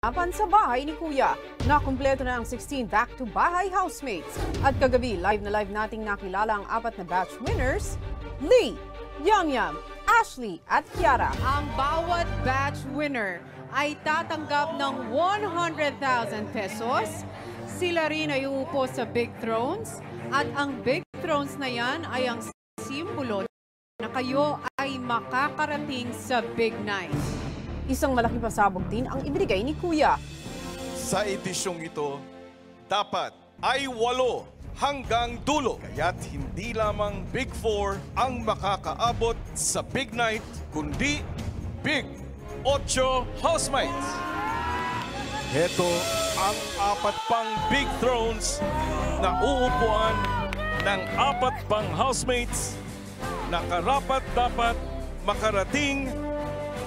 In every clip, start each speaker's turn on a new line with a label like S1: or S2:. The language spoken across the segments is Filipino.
S1: Apan sa bahay ni Kuya, nakumpleto na ang 16 back-to-bahay housemates. At kagabi, live na live nating nakilala ang apat na batch winners, Lee, Yum, Ashley at Kiara. Ang bawat batch winner ay tatanggap ng 100,000 pesos. Sila rin ay uupo sa Big Thrones. At ang Big Thrones na yan ay ang simbolo na kayo ay makakarating sa Big Night. Isang malaking pasabog din ang ibinigay ni Kuya.
S2: Sa edisyong ito, dapat ay walo hanggang dulo. Kaya't hindi lamang Big Four ang makakaabot sa Big Night, kundi Big Ocho Housemates. Heto ang apat pang Big Thrones na uupuan ng apat pang housemates na karapat dapat makarating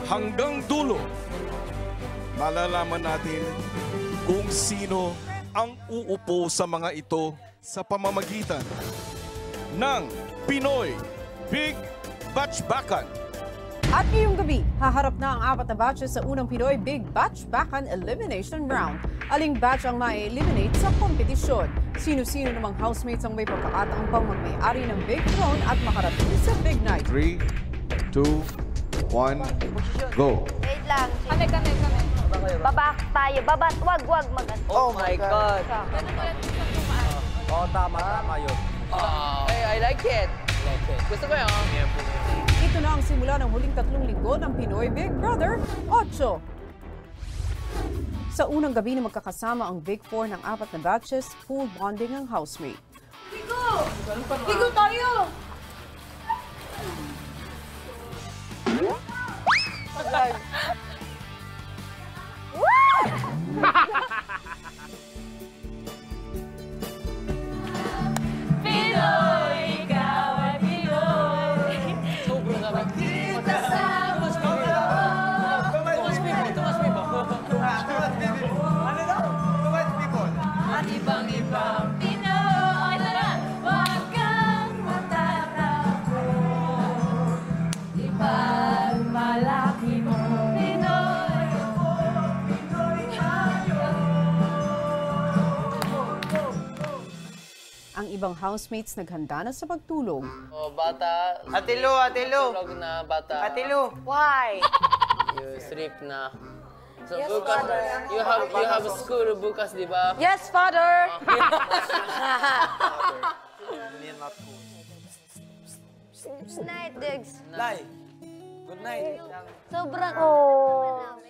S2: hanggang dulo. Malalaman natin kung sino ang uupo sa mga ito sa pamamagitan ng Pinoy Big Batchbakan.
S1: At ngayong gabi, haharap na ang apat na batches sa unang Pinoy Big Batch Bakan Elimination Round. Aling batch ang ma-eliminate sa kompetisyon? Sino-sino namang housemates ang may pagkakataong pang magmay-ari ng Big Throne at makarating sa Big Night?
S3: 3, 2, 1, go!
S4: Wait lang.
S5: Kami, kami, kami.
S4: Babak tayo. Babat, wag, wag mag
S6: Oh, my God.
S7: Oo, tama, tama yun.
S6: Hey, I like it. Gusto ko yun.
S1: Ito na ang simula ng huling tatlong linggo ng Pinoy Big Brother 8. Sa unang gabi na magkakasama ang Big Four ng apat na batches, full bonding ang housemate.
S5: Bigo! Bigo tayo! Pinoy, ikaw ay Pinoy.
S1: Ibang housemates naghanda na sa pagtulog.
S6: Oh, bata.
S7: Atilo, atilo.
S6: Tulog na bata.
S7: Atilo.
S4: Why?
S6: You sleep na. So, bukas, you have, you have school bukas, di ba?
S4: Yes, father. Good night, Diggs.
S7: Lai. Good night.
S4: Sobrang... Oh.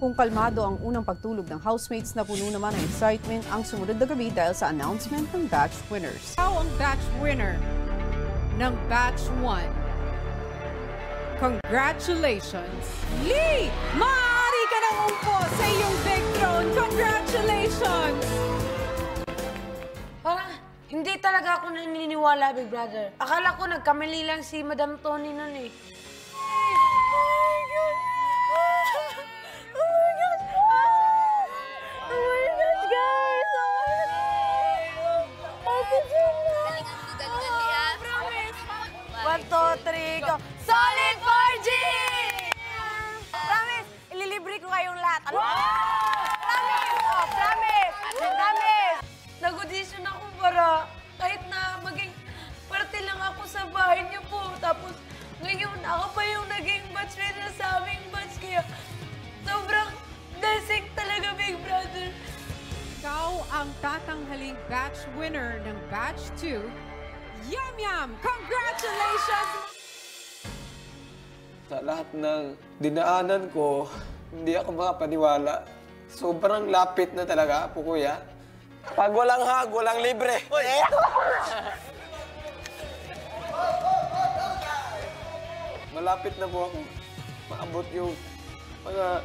S1: Kung kalmado ang unang pagtulog ng housemates na puno naman ng excitement ang sumunod na gabi dahil sa announcement ng batch winners. Ikaw ang batch winner ng batch 1. Congratulations! Lee! Maaari ka nang umpo sa iyong big throne! Congratulations!
S8: Parang hindi talaga ako naniniwala, Big Brother. Akala ko nagkamali lang si Madam Tony nun eh. Three, go. Solid 4G! Promise, ililibre ko kayong lahat. Ano? Promise! Oh, promise! Promise! Nag-audition ako para kahit na maging parte lang ako sa bahay niyo po. Tapos ngayon, ako pa yung naging batch leader sa aming batch. Kaya sobrang blessing talaga, Big Brother.
S1: Ikaw ang tatanghaling batch winner ng batch 2. Yum Yum! Congratulations!
S9: Sa lahat ng dinaanan ko, hindi ako makapaniwala. Sobrang lapit na talaga po, kuya. Pag walang hag, walang libre. Malapit na po ako maabot yung mga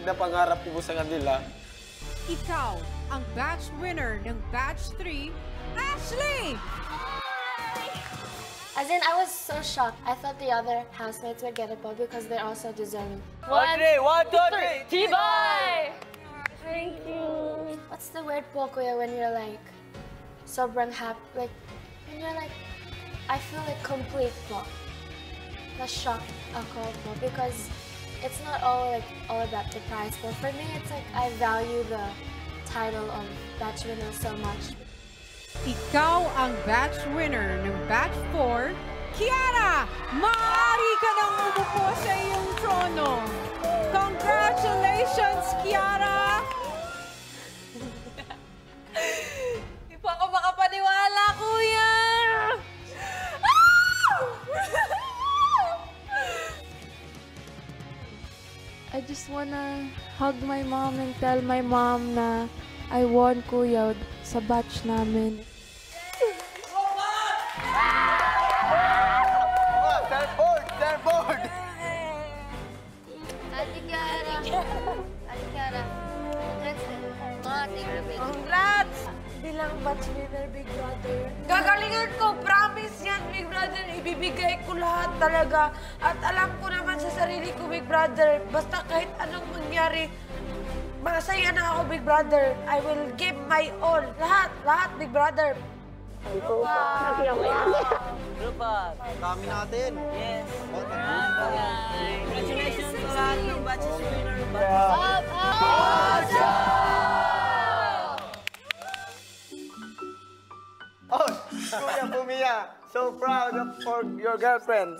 S9: pinapangarap ko sa kanila.
S1: Ikaw ang batch winner ng batch 3, Ashley!
S5: As in, I was so shocked. I thought the other housemates would get it, but because they're also deserving.
S7: One, three, one, two, three.
S5: Tibay! Thank you. What's the word po, Kuya, when you're like sobrang happy. Like, when you're like, I feel like complete po. Na-shock ako po because it's not all like all about the prize. But for me, it's like I value the title of batch winner so much.
S1: Ikaw ang batch winner ng batch 4. Kiara! Maaari ka nang umupo sa iyong trono. Congratulations, Kiara!
S8: Hindi pa ako makapaniwala, kuya! Ah!
S5: I just wanna hug my mom and tell my mom na I won kuya sa batch namin. Batch winner, Big Brother.
S8: Gagalingan ko, promise yan, Big Brother. Ibibigay ko lahat talaga. At alam ko naman sa sarili ko, Big Brother, basta kahit anong mangyari, masaya na ako, Big Brother. I will give my all. Lahat, lahat, Big Brother.
S7: Lupa, kami natin. Yes. Girlfriend.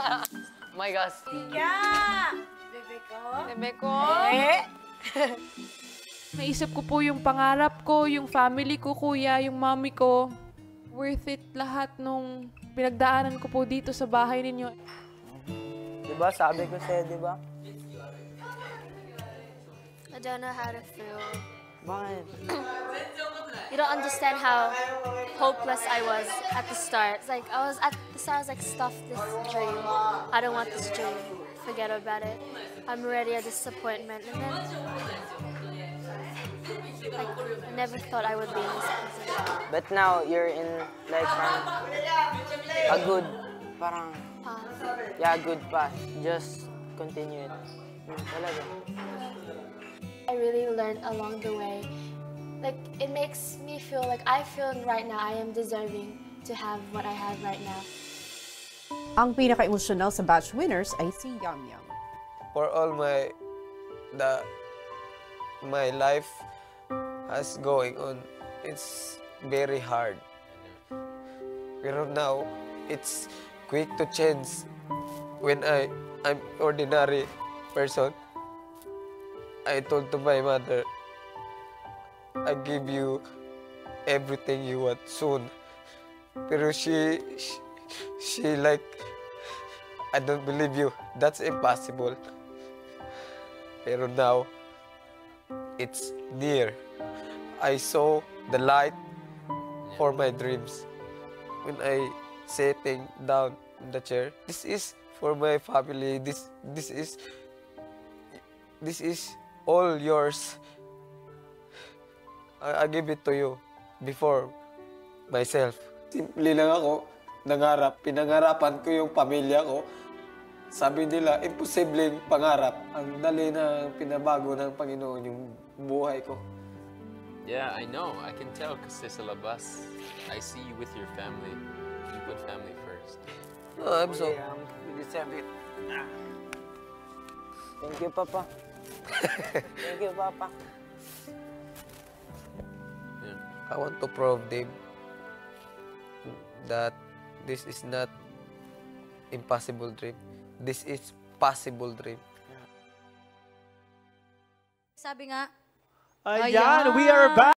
S6: My gosh.
S8: Yeah! Bebe ko?
S1: Bebe ko?
S8: Eh?
S10: Naisip ko po yung pangarap ko, yung family ko, kuya, yung mommy ko. Worth it lahat nung pinagdaanan ko po dito sa bahay ninyo.
S7: Diba, sabi ko sa'yo, diba?
S5: I don't know how to feel.
S7: Bakit?
S5: You don't understand how hopeless I was at the start. It's like I was at the start. I was like, stuff this dream. I don't want this dream. Forget about it. I'm already a disappointment. And then, like, I never thought I would be in this position.
S6: But now you're in like a good, parang,
S5: Path.
S6: yeah, good path. Just continue it. Mm, talaga.
S5: I really learned along the way. Like, it makes me feel like I feel right now I am deserving to have what I have right now.
S1: Ang pinaka-emosyonal sa batch winners ay si Yum Yum.
S9: For all my, the, my life has going on, it's very hard. Pero now, it's quick to change when I, I'm ordinary person. I told to my mother, I give you everything you want soon. Pero she, she, she like, I don't believe you. That's impossible. Pero now, it's near. I saw the light for my dreams. When I sitting down in the chair, this is for my family. This this is this is all yours. I, I give it to you before myself. Simple lang ako, nangarap, pinangarapan ko yung pamilya ko. Sabi nila, imposibleng pangarap. Ang dali na pinabago ng Panginoon yung buhay ko.
S11: Yeah, I know. I can tell kasi sa labas, I see you with your family. You put family first.
S9: No, I'm so...
S7: You deserve it. Thank you, Papa. Thank you, Papa.
S9: I want to prove them that this is not impossible dream. This is possible dream.
S8: Sabi nga,
S7: Ayan, we are back!